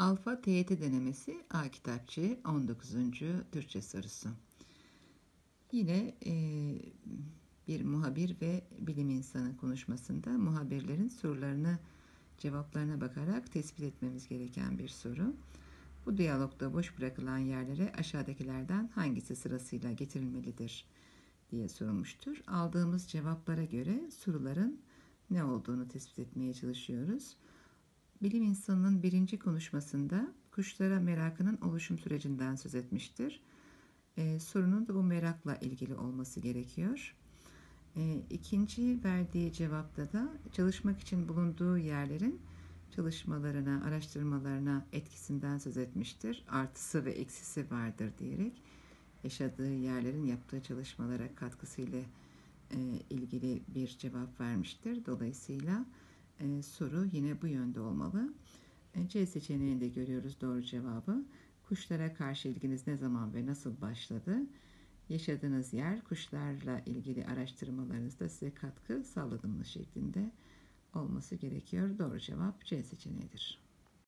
Alfa TYT denemesi A kitapçı 19. Türkçe sorusu. Yine e, bir muhabir ve bilim insanı konuşmasında muhabirlerin sorularını cevaplarına bakarak tespit etmemiz gereken bir soru. Bu diyalogda boş bırakılan yerlere aşağıdakilerden hangisi sırasıyla getirilmelidir diye sorulmuştur. Aldığımız cevaplara göre soruların ne olduğunu tespit etmeye çalışıyoruz. Bilim insanının birinci konuşmasında kuşlara merakının oluşum sürecinden söz etmiştir. Ee, sorunun da bu merakla ilgili olması gerekiyor. Ee, ikinci verdiği cevapta da çalışmak için bulunduğu yerlerin çalışmalarına, araştırmalarına etkisinden söz etmiştir. Artısı ve eksisi vardır diyerek yaşadığı yerlerin yaptığı çalışmalara katkısıyla e, ilgili bir cevap vermiştir. Dolayısıyla e, soru yine bu yönde olmalı. E, C seçeneğinde görüyoruz doğru cevabı. Kuşlara karşı ilginiz ne zaman ve nasıl başladı? Yaşadığınız yer kuşlarla ilgili araştırmalarınızda size katkı sağladı mı şeklinde olması gerekiyor. Doğru cevap C seçeneğidir.